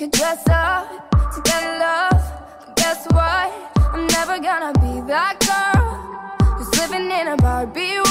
could dress up to get love, but guess what? I'm never gonna be that girl who's living in a Barbie world.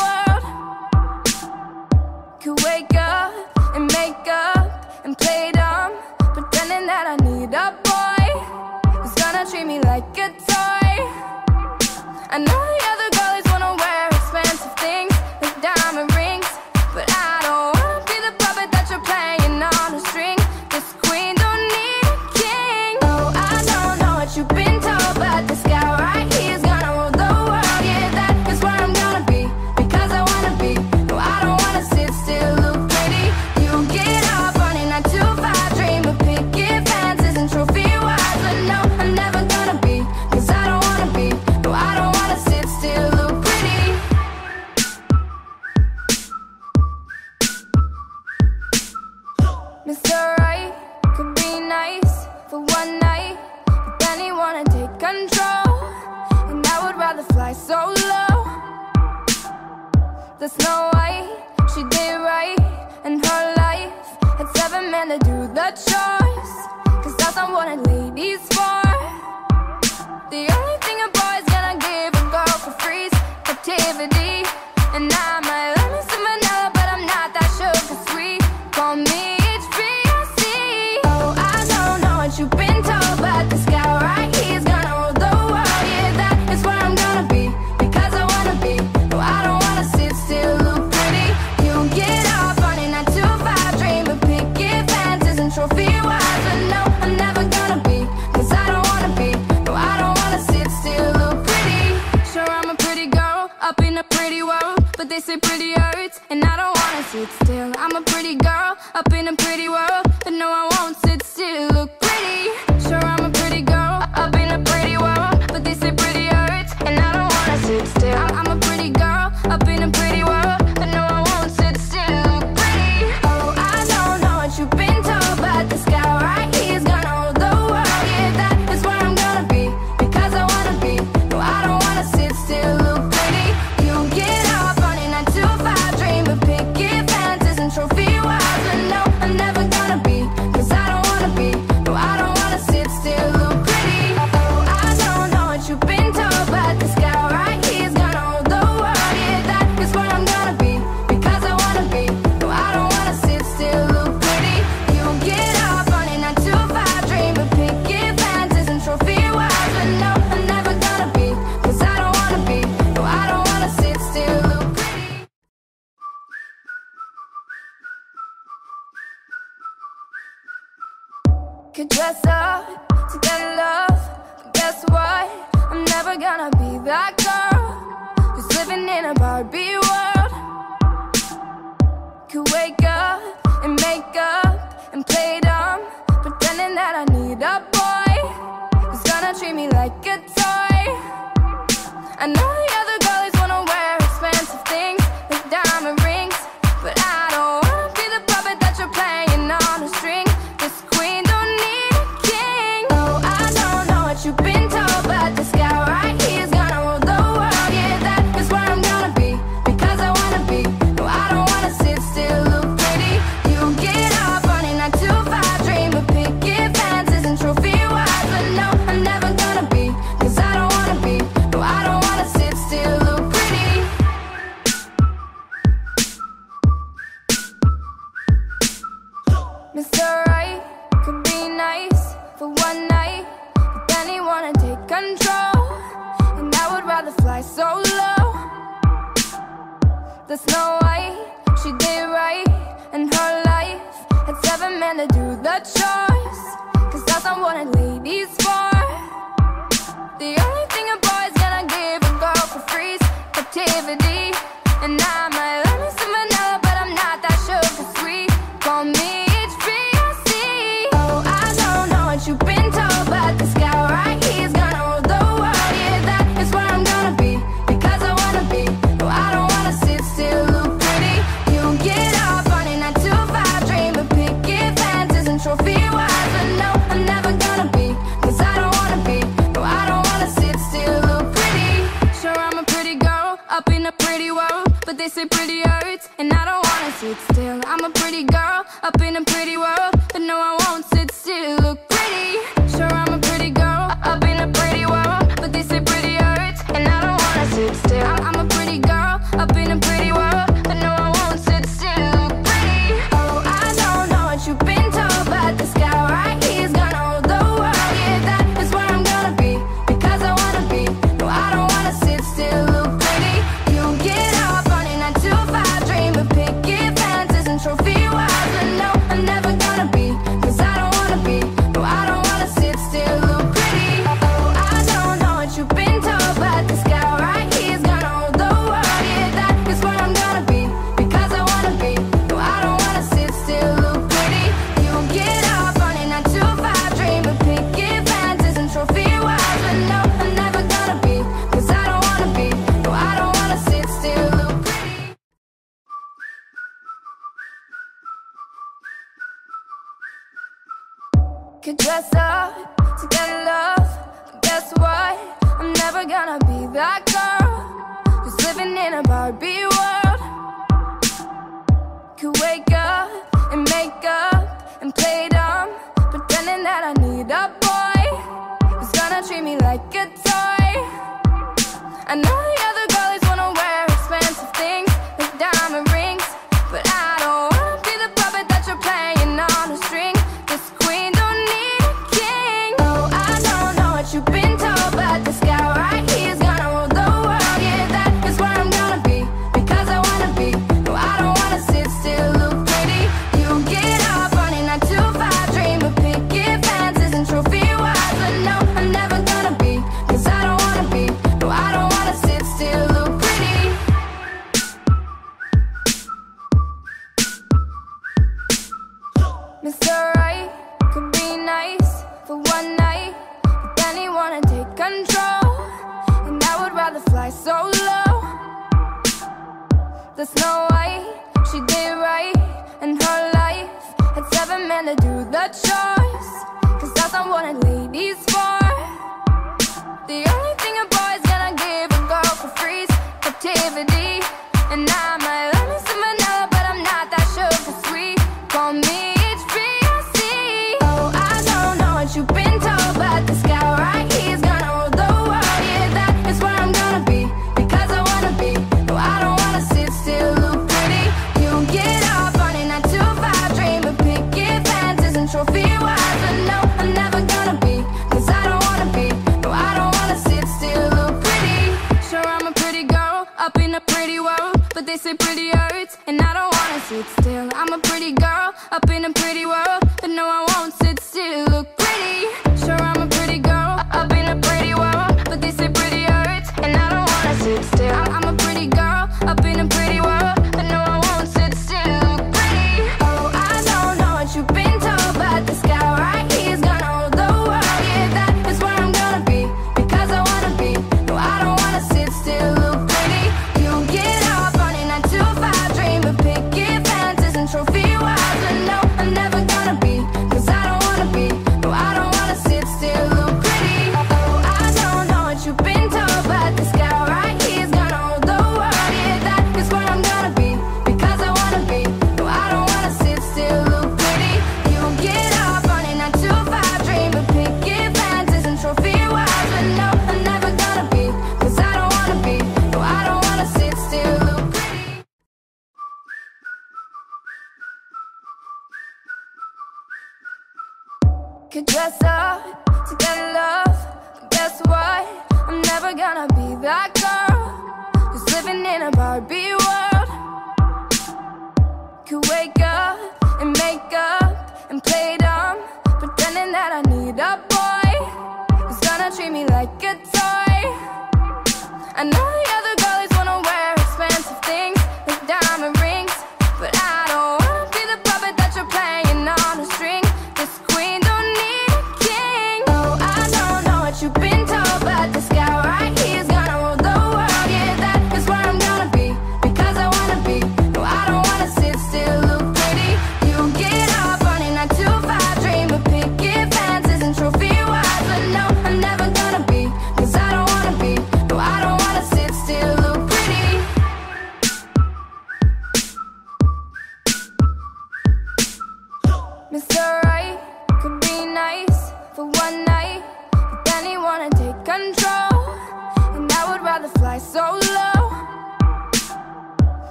I know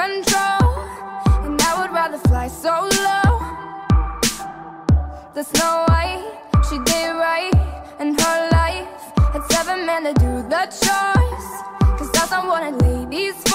control And I would rather fly so low The Snow White, she did right and her life, had seven men to do the chores Cause that's not what a lady's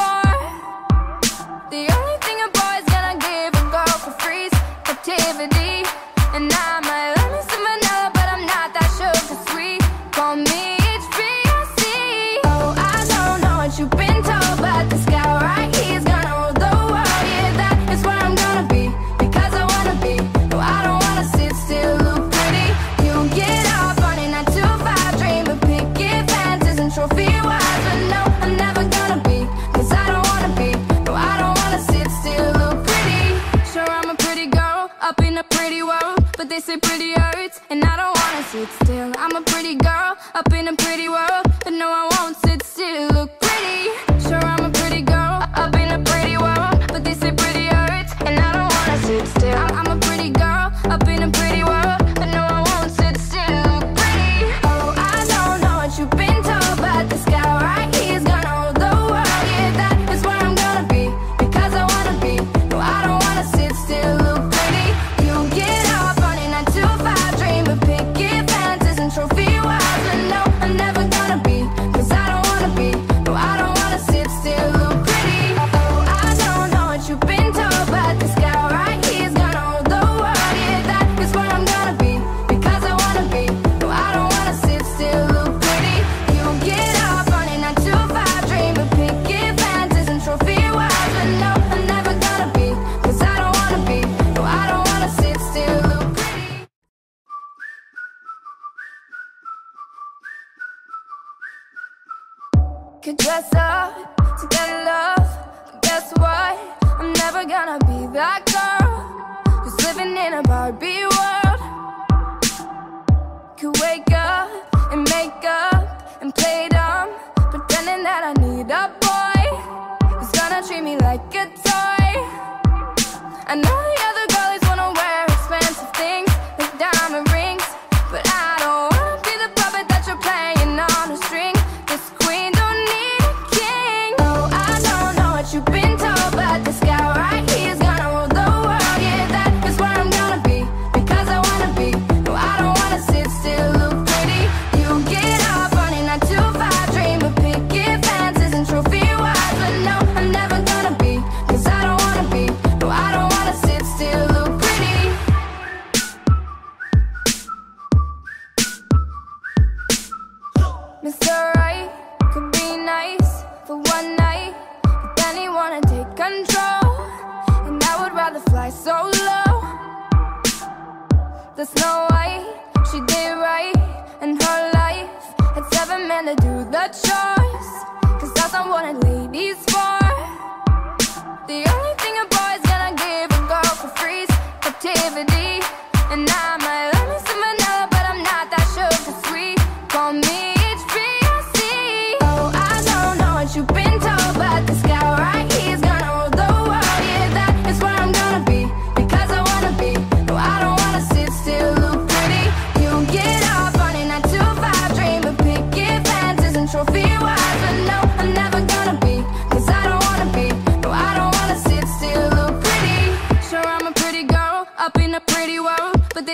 could dress up to get love, but guess what? I'm never gonna be that girl who's living in a Barbie world. Could wake up.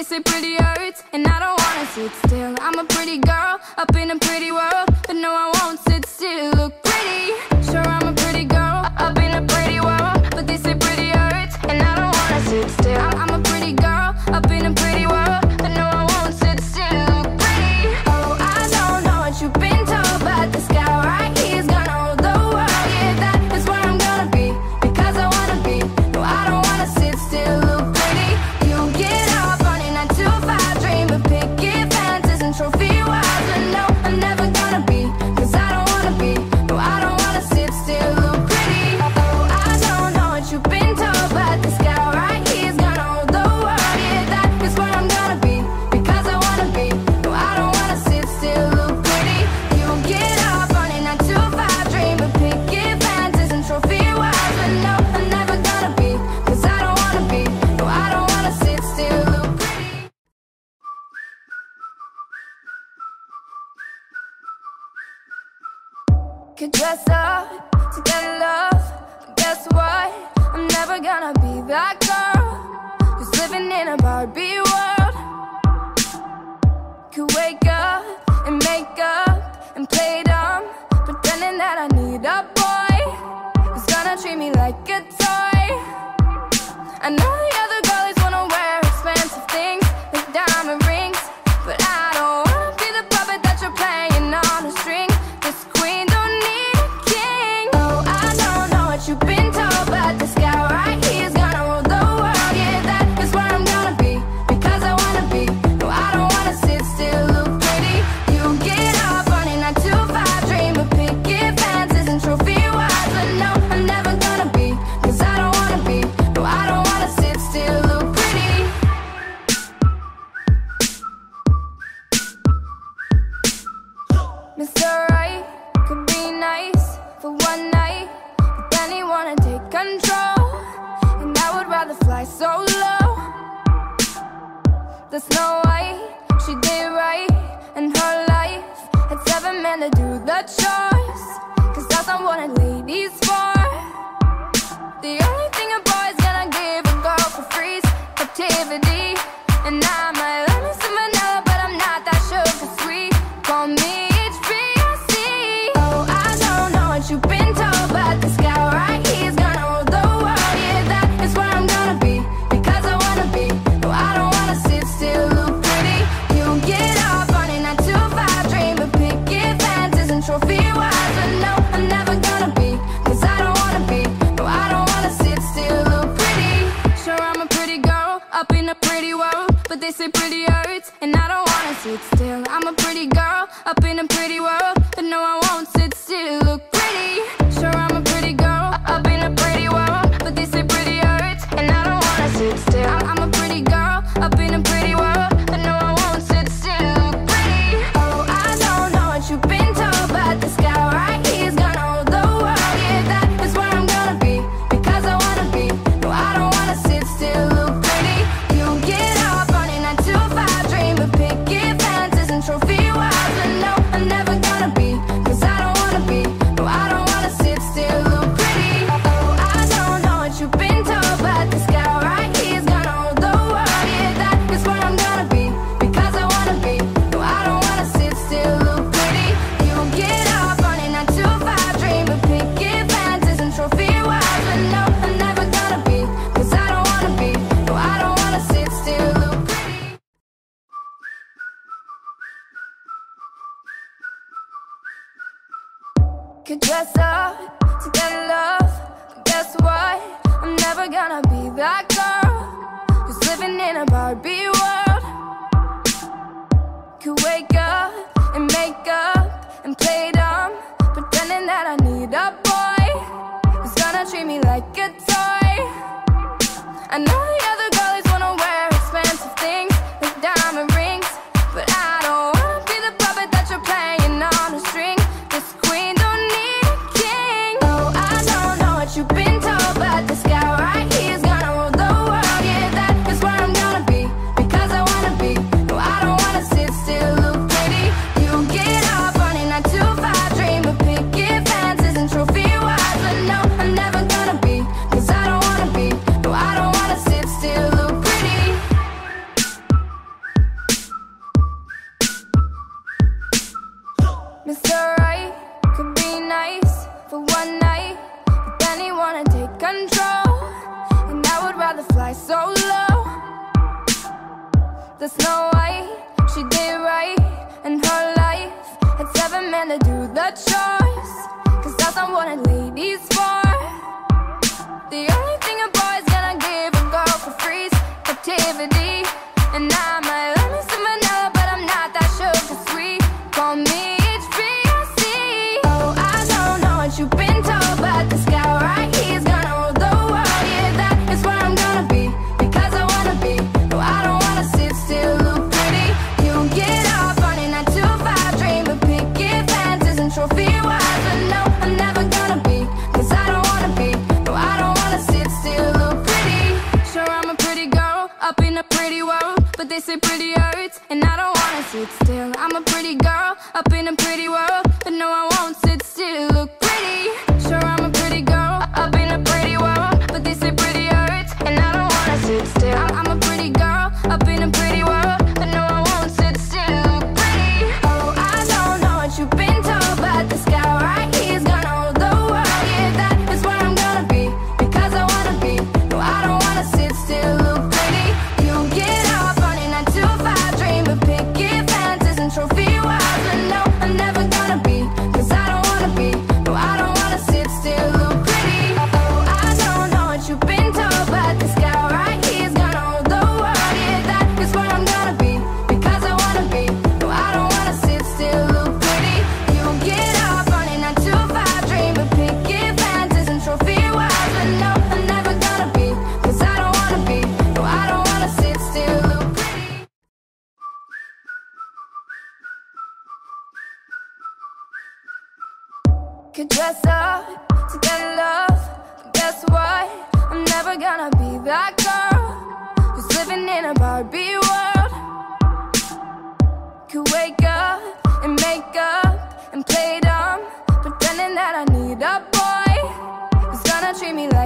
say pretty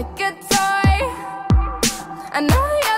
like a toy. I know the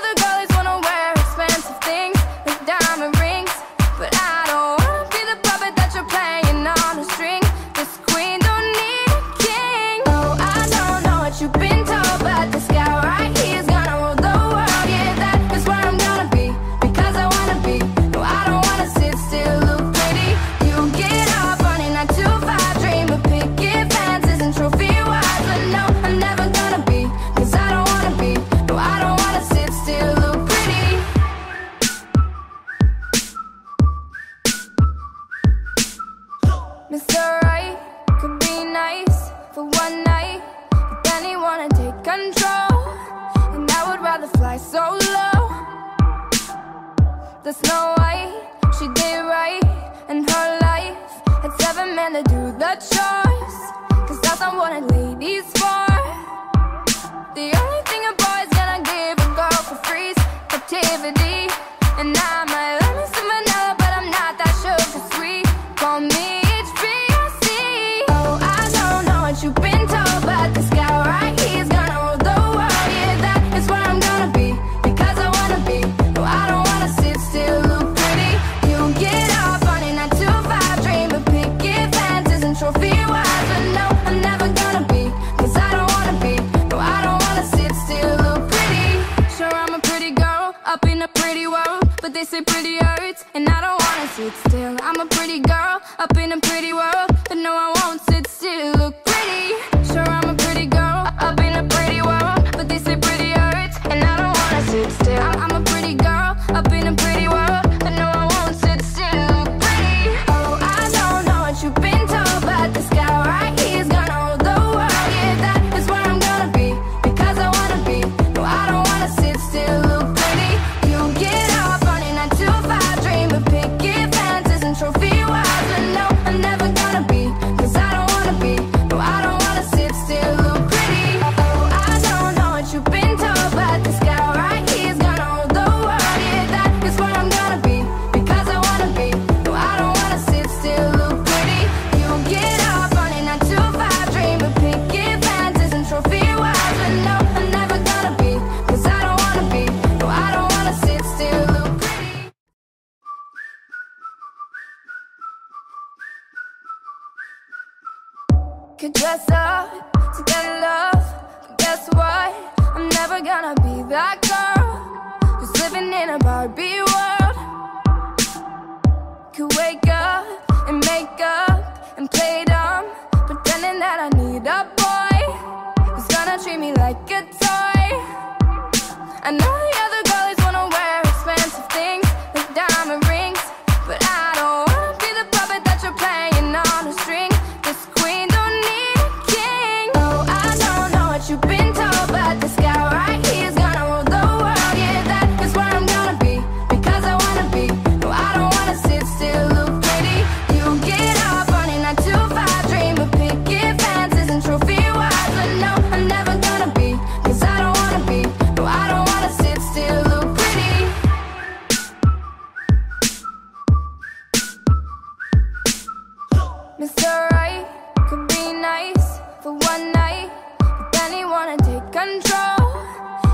control.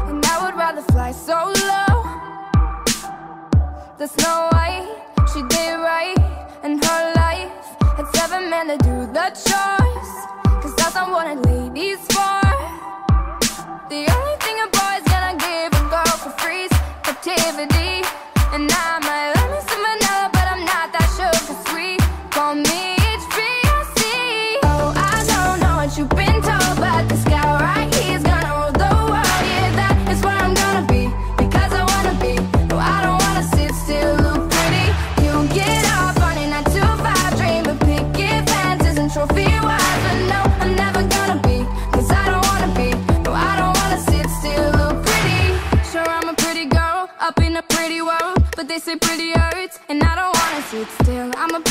And I would rather fly so low The Snow White, she did right in her life. Had seven men to do the choice. Cause that's not what a lady's for. The only thing a boy's gonna give a girl for free's captivity And I might sit still. I'm a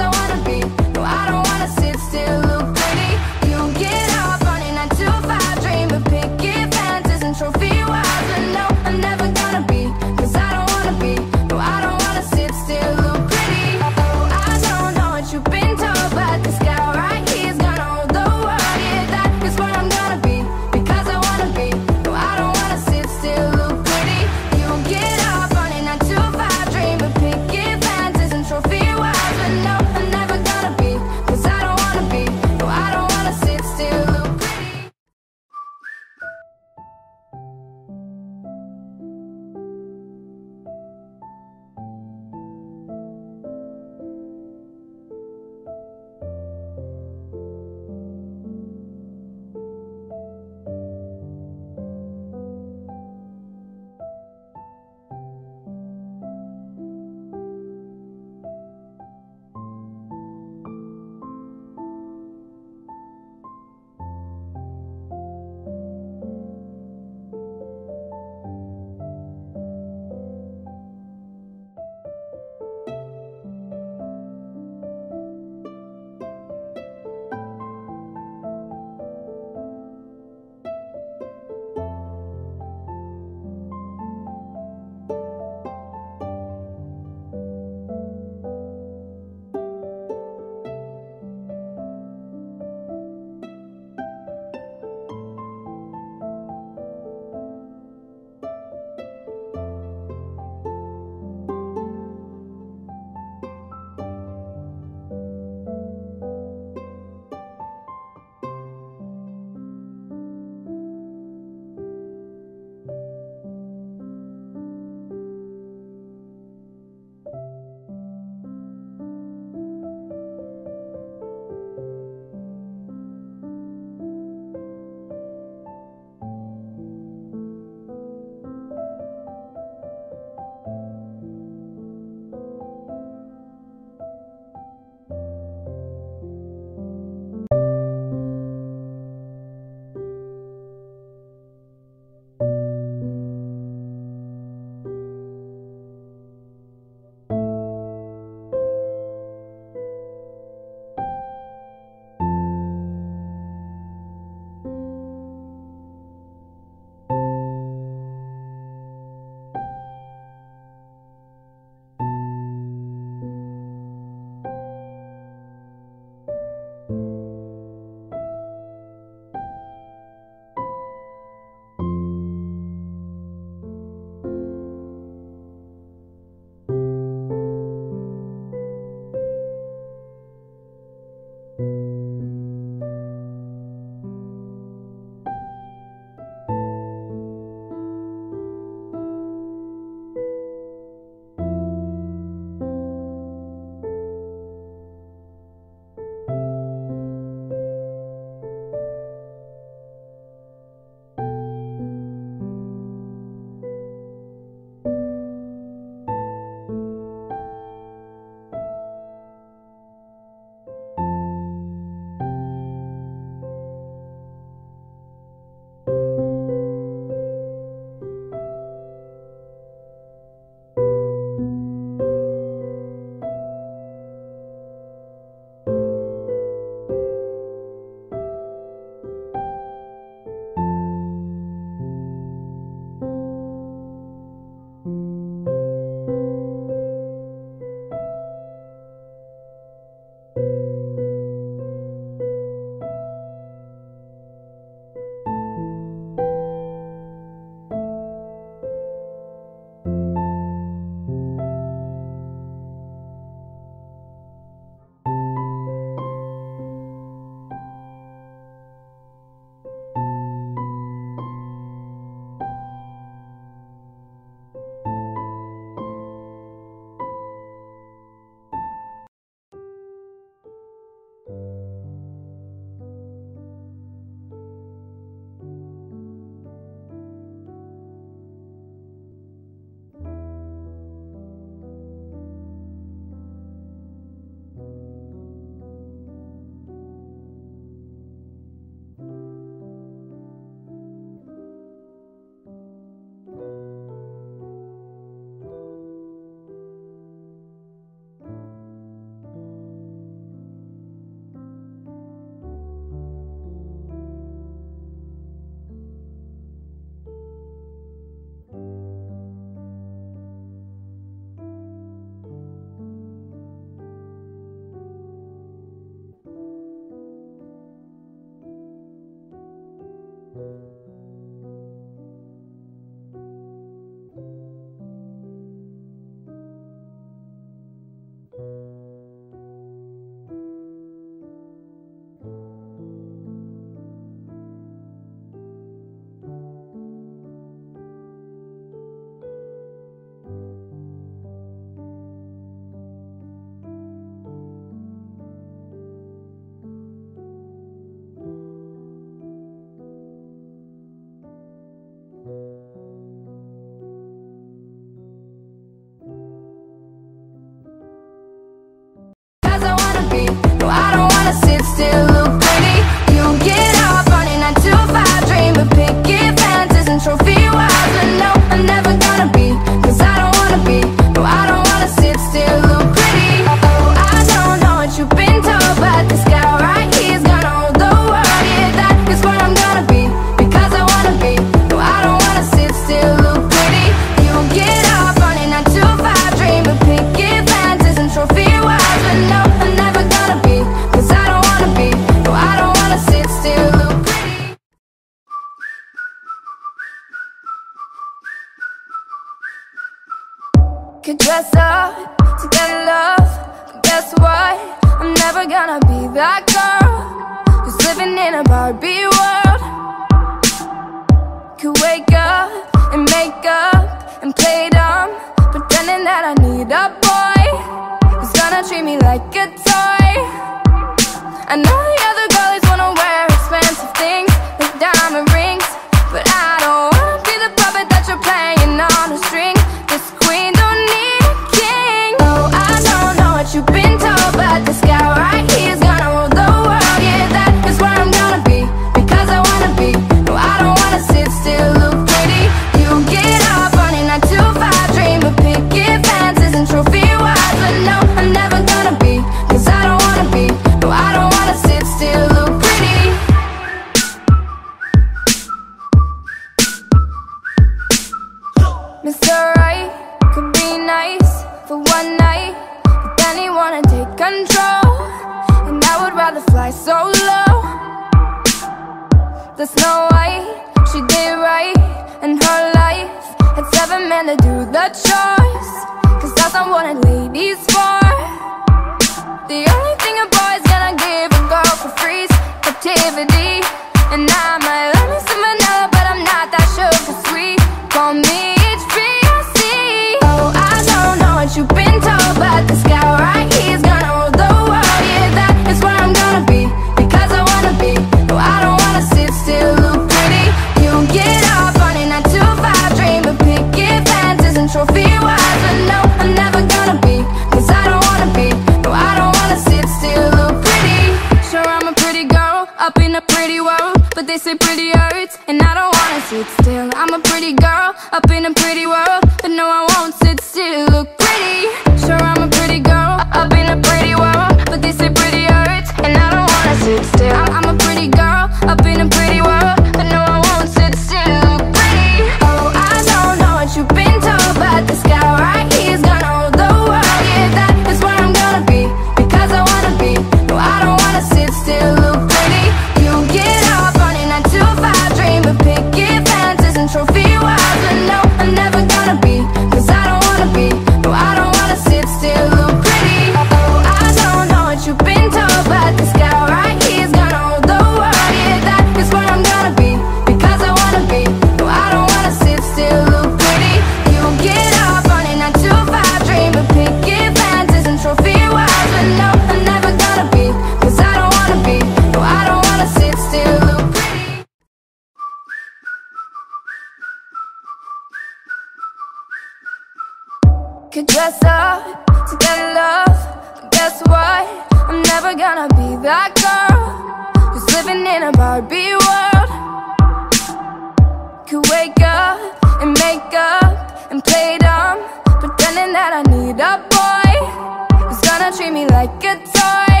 like a toy.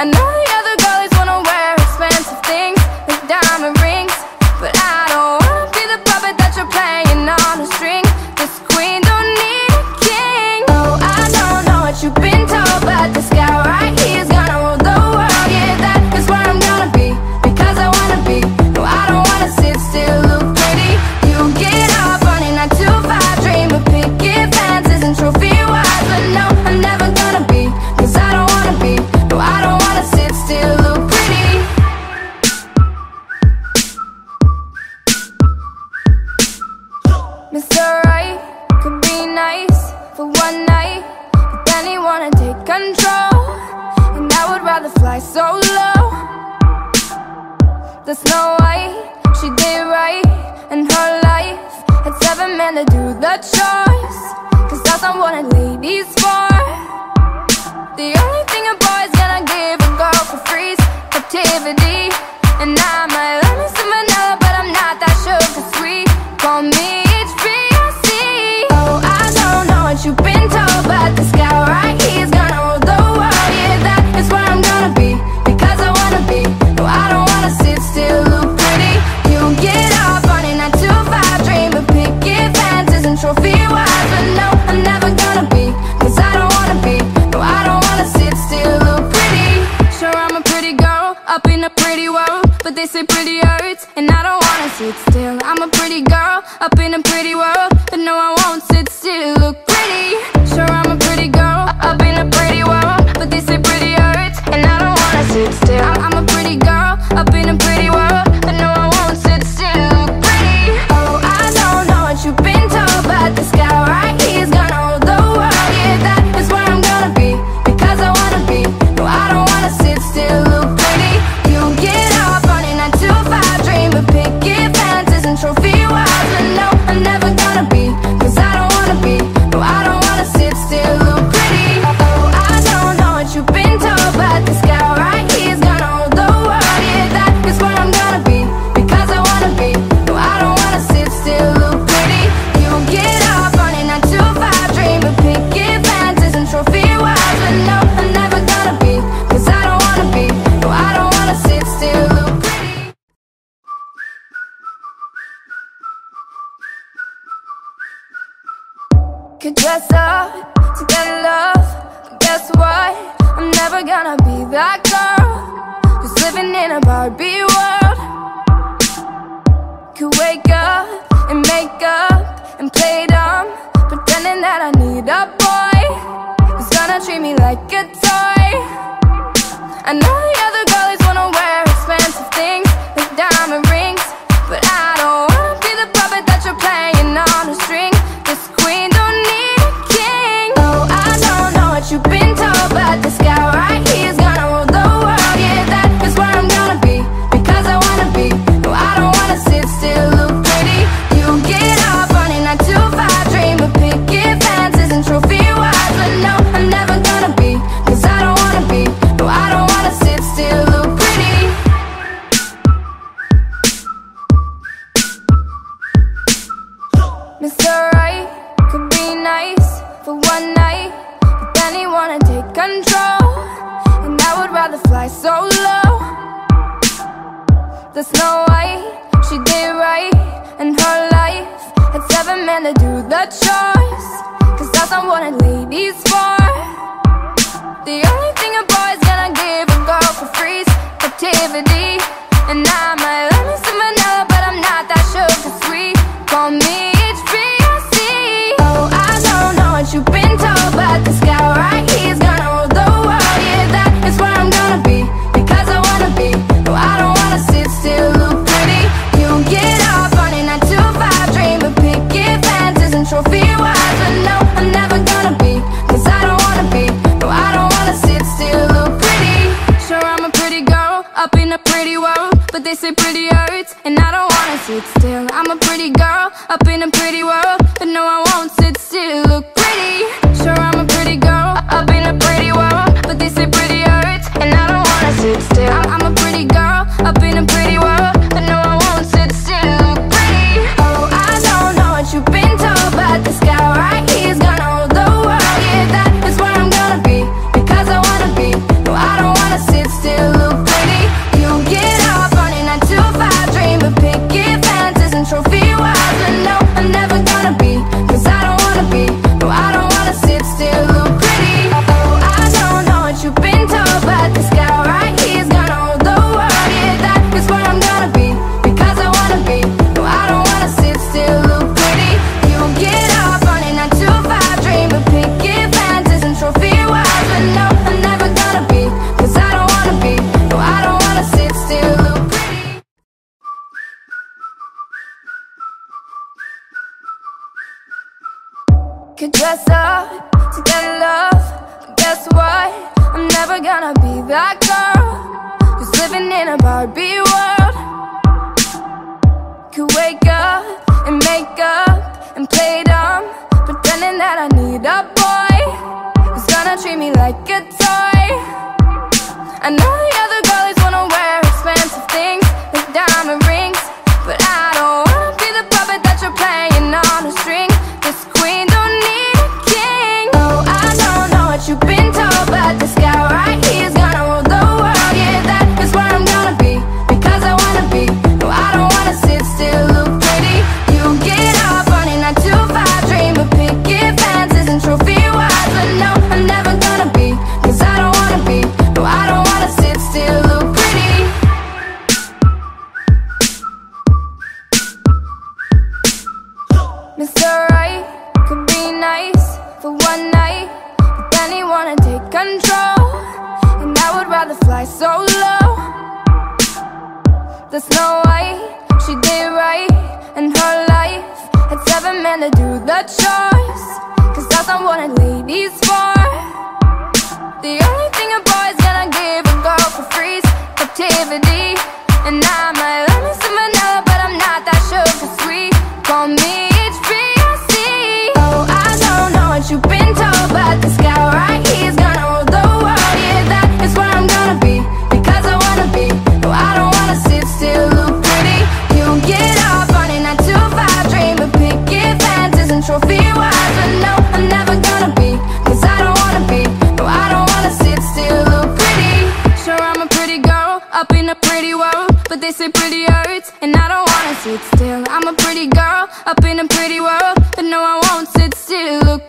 I know the other girlies wanna wear expensive things Like diamond rings But I don't wanna be the puppet that you're playing on a string. control And I would rather fly solo. The Snow White, she did right and her life. Had seven men to do the choice Cause that's not what a lady's for. The only thing a boy's gonna give a girl for free's captivity. And I might let me say pretty hurts And I don't wanna sit still. I'm a pretty girl, up in a pretty world But no, I won't sit still. Look could dress up to get love. But guess what? I'm never gonna be that girl Who's living in a Barbie world. Could wake up and make up and play dumb Pretending that I need a boy Who's gonna treat me like a toy. I know you're in a pretty world, but they say pretty hurts And I don't wanna sit still. I'm a pretty girl, up in a pretty world But no, I won't sit still. Look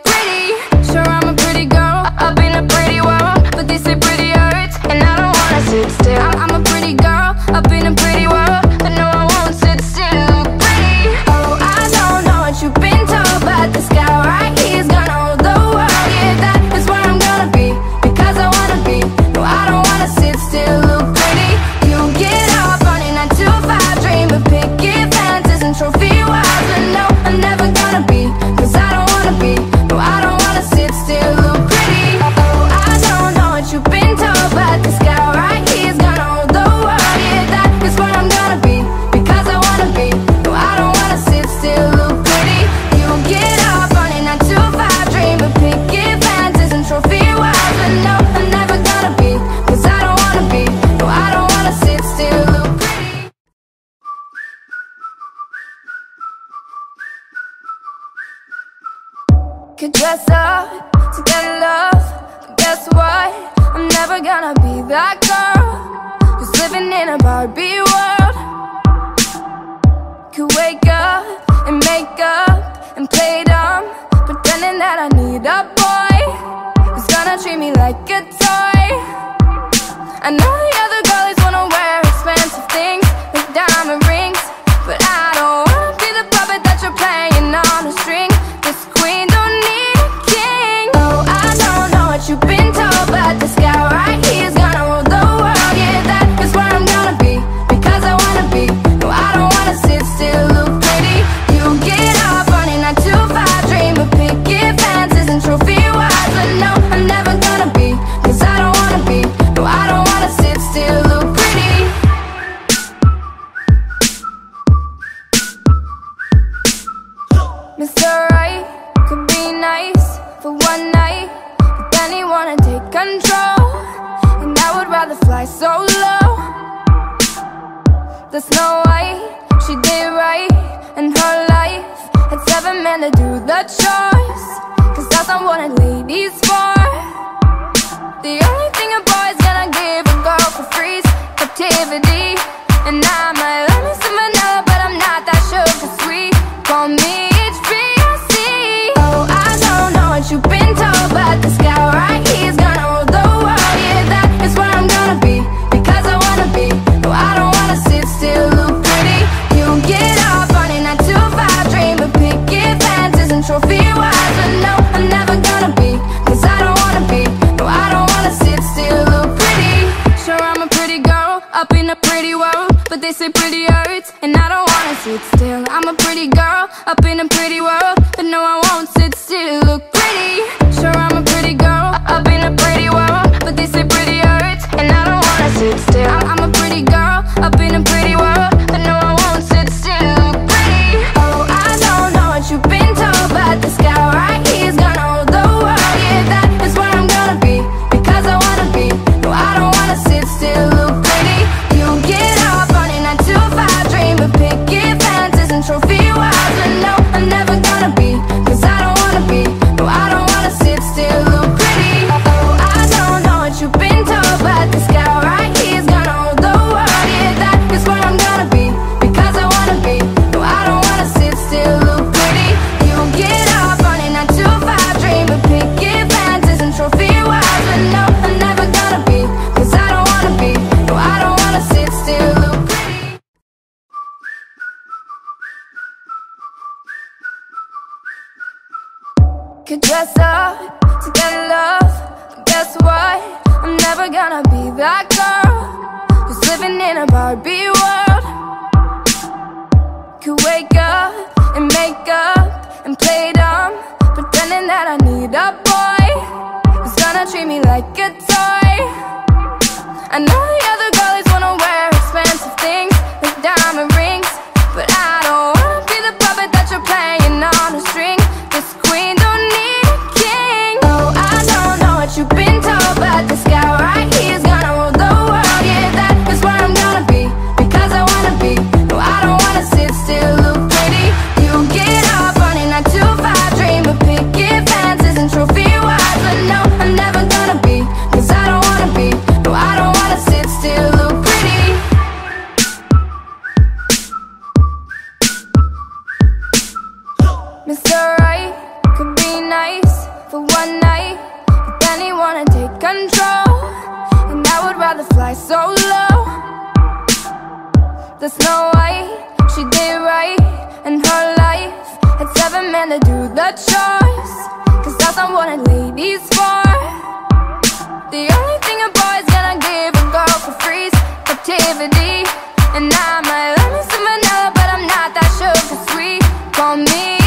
Call me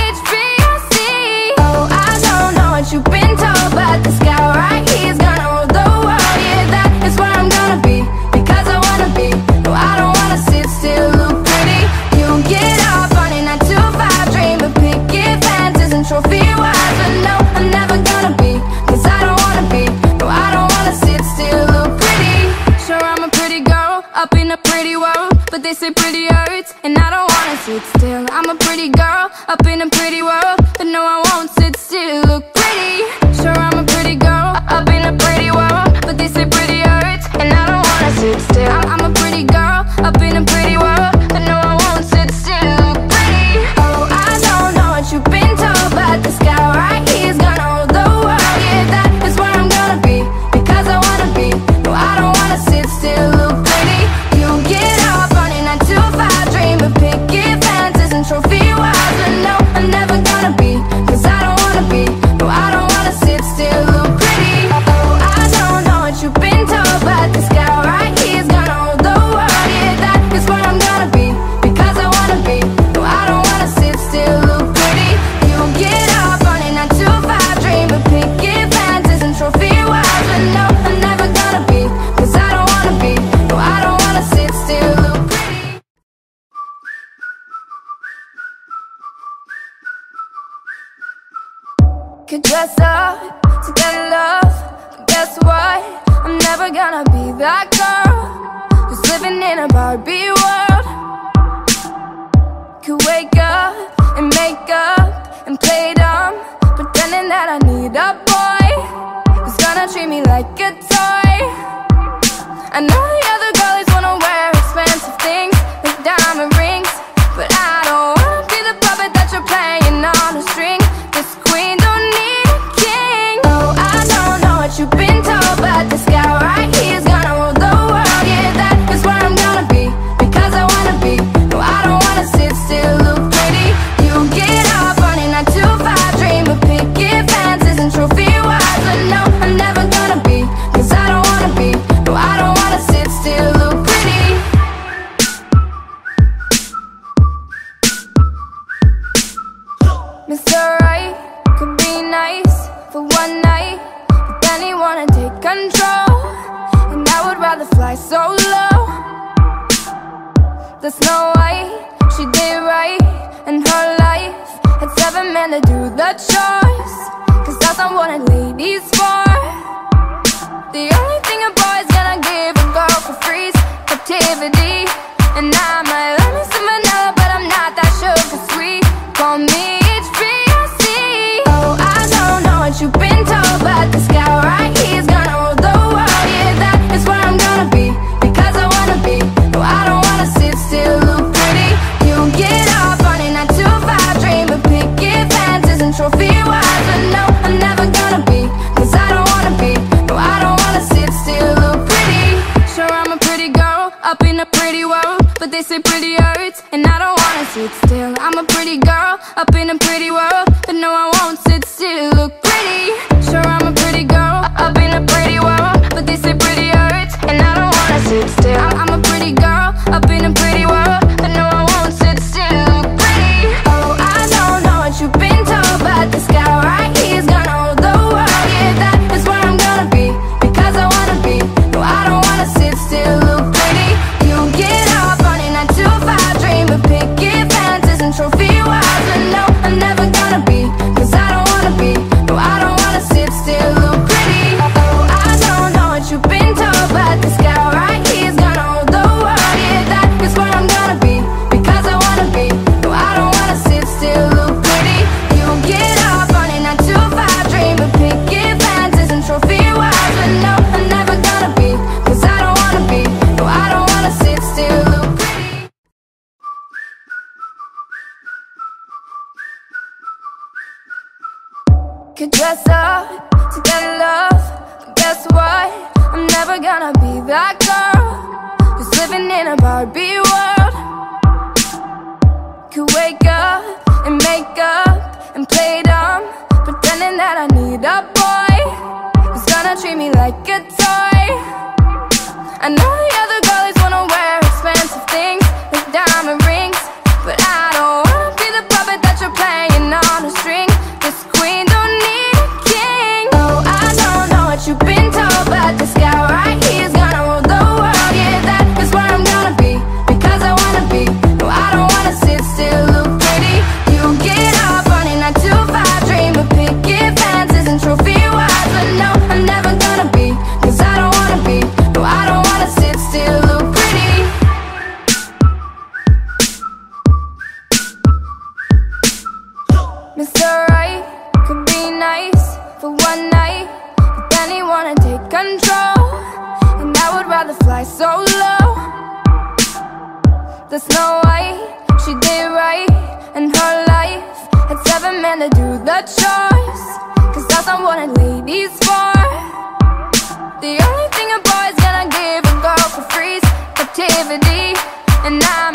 I know fly so low. The Snow White, she did right in her life. Had seven men to do the choice Cause that's not what a lady's for. The only thing a boy's gonna give a girl for free's captivity. And I'm